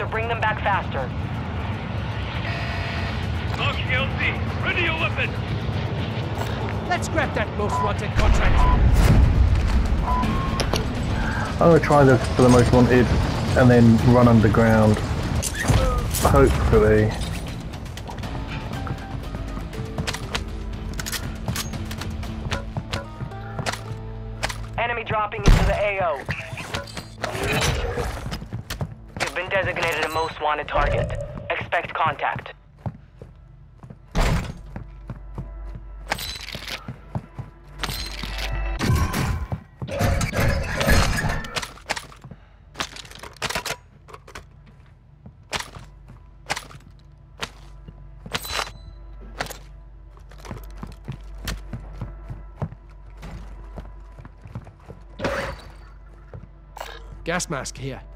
Eliminate targets to bring them back faster. Marking LZ. Ready your weapon! Let's grab that most wanted contract. I'm gonna try this for the most wanted and then run underground. Hopefully. Target. Expect contact. Gas mask here.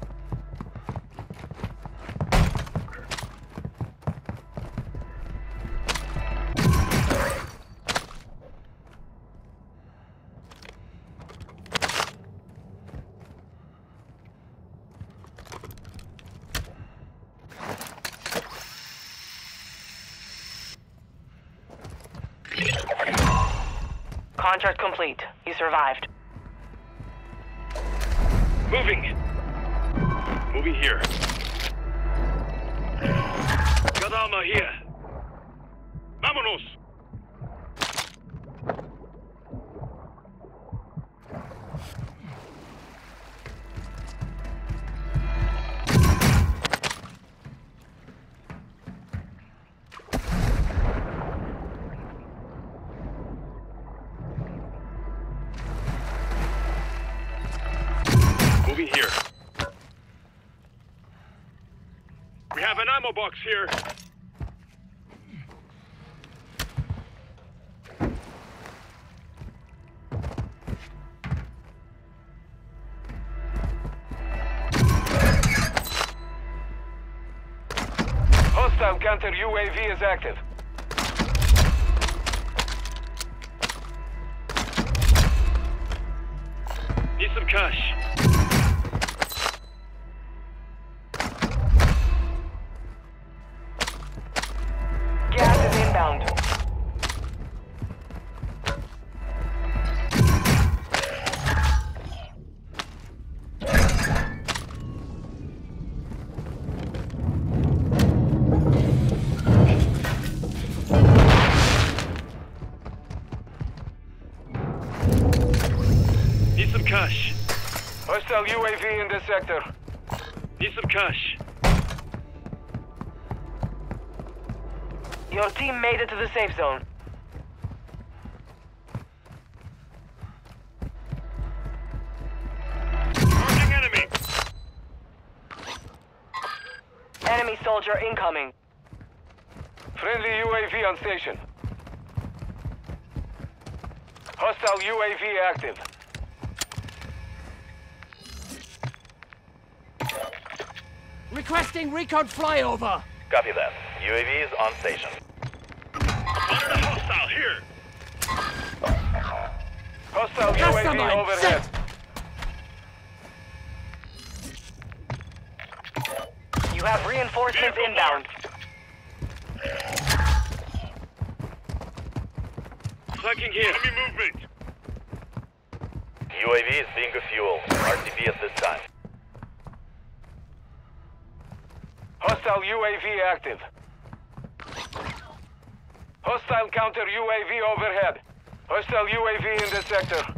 Contract complete. You survived. Moving! Moving here. Armor here. Vámonos! Ammo box here. Hostile counter UAV is active. Sector. Need some cash. Your team made it to the safe zone. Marking enemy. Enemy soldier incoming. Friendly UAV on station. Hostile UAV active. Requesting recon flyover. Copy that. UAV is on station. Spotted a hostile here. Hostile Gas UAV turbine overhead. You have reinforcements Vehicle inbound. Flanking here. Enemy movement. UAV is being refueled. RTB at this time. Hostile UAV active. Hostile counter UAV overhead. Hostile UAV in the sector.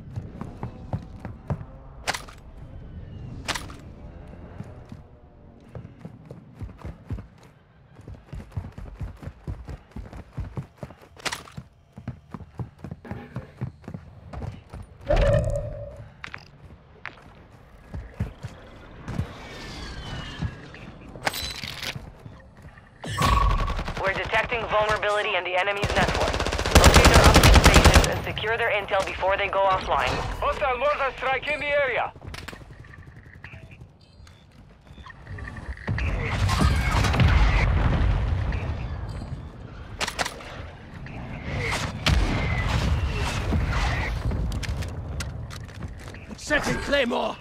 detecting vulnerability in the enemy's network. Locate their uplink stations and secure their intel before they go offline. Hostile mortar strike in the area. Second Claymore!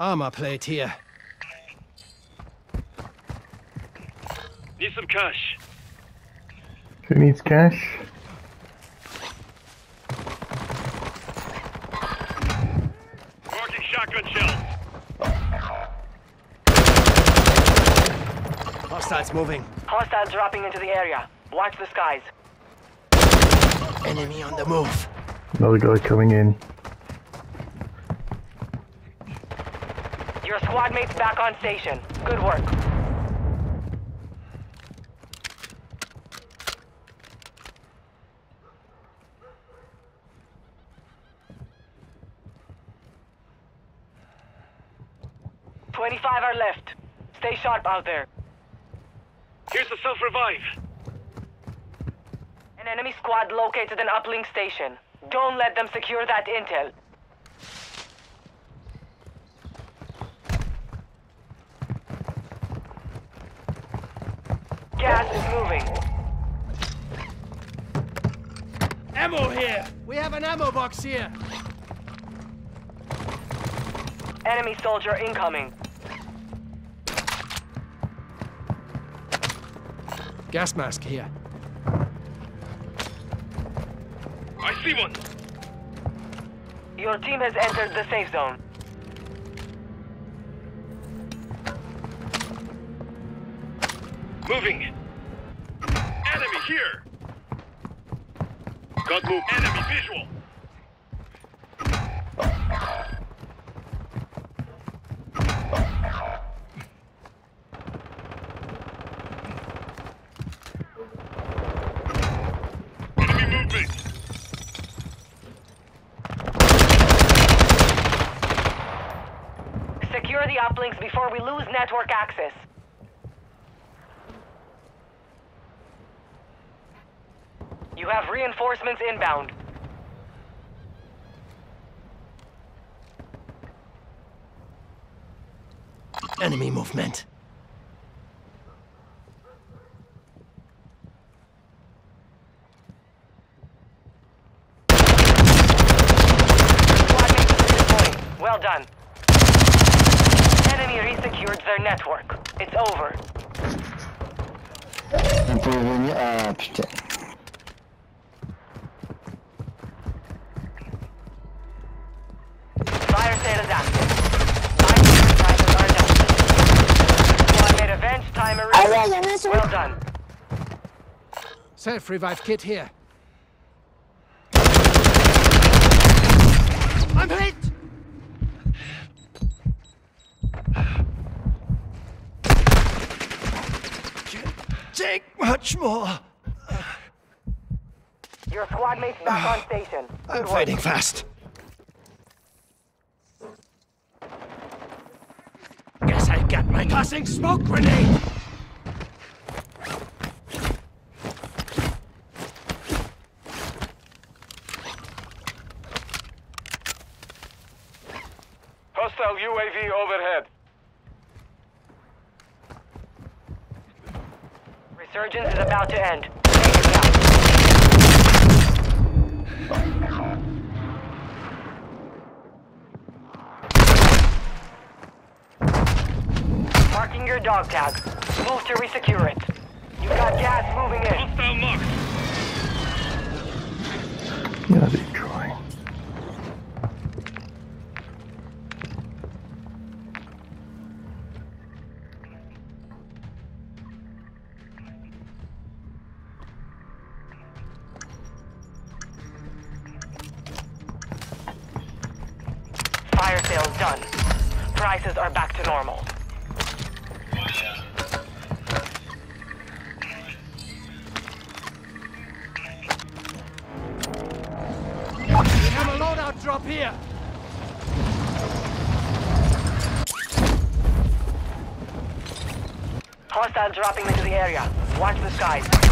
Armor plate here. Need some cash. Who needs cash? Marking shotgun shells. Hostiles moving. Hostiles dropping into the area. Watch the skies. Enemy on the move. Another guy coming in. Your squad mates back on station. Good work. Twenty-five are left. Stay sharp out there. Here's the self-revive. An enemy squad located an uplink station. Don't let them secure that intel. Gas is moving. Ammo here! We have an ammo box here! Enemy soldier incoming. Gas mask here. I see one. Your team has entered the safe zone. Moving. Here. Got move. Enemy visual. Secure the uplinks before we lose network access. You have reinforcements inbound. Enemy movement. Squad mates redeploying. Well done. Enemy resecured their network. It's over. Uh, is active. Life prices are adjusted. Squad event timer ready. Well done. Self-revive kit here. I'm hit! Take much more. Your squad mates back on station. I'm Good work. fighting fast. Guess I got my tossing smoke grenade. Hostile UAV overhead. Resurgence is about to end. Marking your dog tag. Move to resecure it. You've got gas moving in. Hostile marked. Yeah, they try. Fire sales done. Prices are back to normal. A loadout drop here. Hostile dropping into the area. Watch the skies.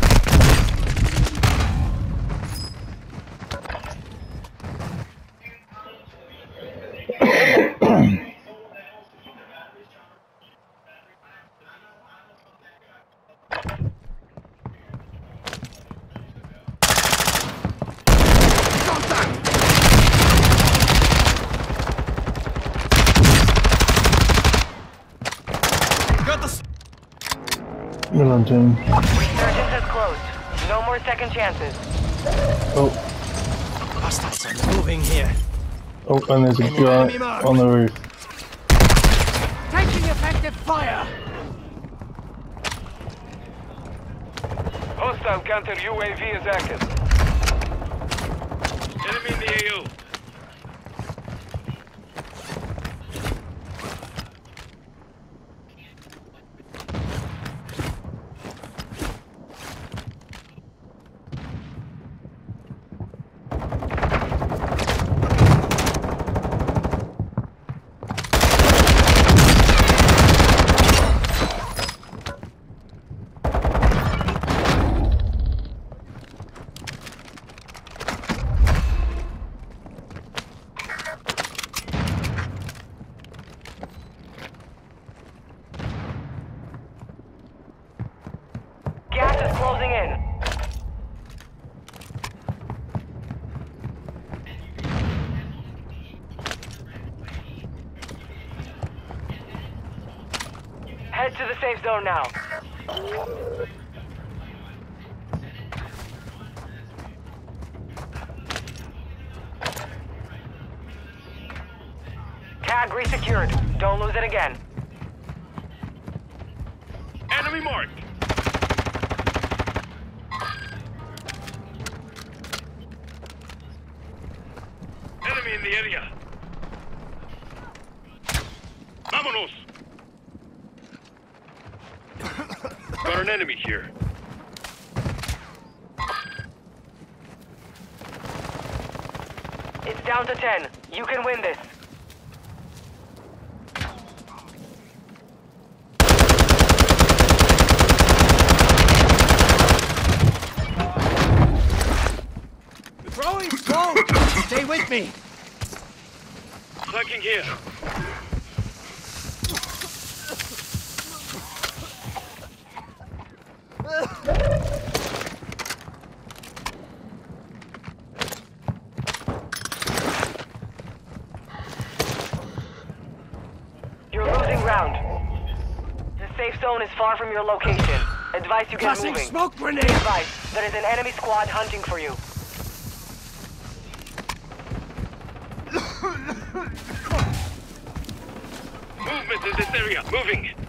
Well done, team. Resurgence has closed. No more second chances. Oh, Hostiles are moving here. oh, and there's a Enemy guy on the roof. Taking effective fire. Hostile counter UAV is active. Enemy in the AO. Gas is closing in. Head to the safe zone now. Tag resecured. Don't lose it again. Enemy marked. Enemy in the area. Vámonos. Got an enemy here. It's down to 10. You can win this. Throwing smoke. Stay with me. Tracking here. You're losing ground. The safe zone is far from your location. Advice you get Tossing moving. smoke grenade. Advice, there is an enemy squad hunting for you. Movement in this area. Moving.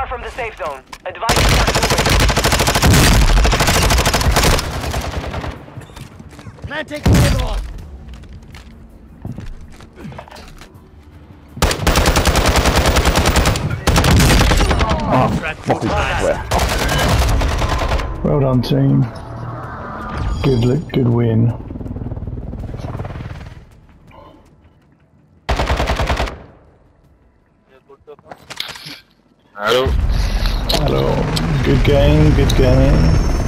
Far from the safe zone. Advise you start moving. Planting payload. Well done, team. Good, li- good win. Hello. Hello. Good game, good game.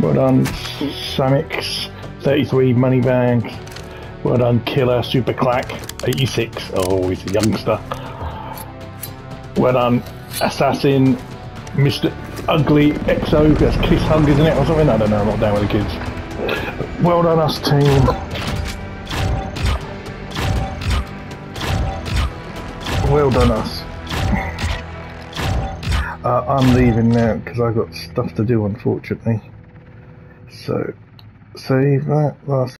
Well done, Samix. 33 money bag. Well done, Killer Super Clack. 86. Oh, he's a youngster. Well done, Assassin. Mr. Ugly XO. That's Kiss Hug, isn't it? Or something? I don't know. I'm not down with the kids. Well done, us team. Well done, us. Uh, I'm leaving now because I've got stuff to do, unfortunately. So, save that last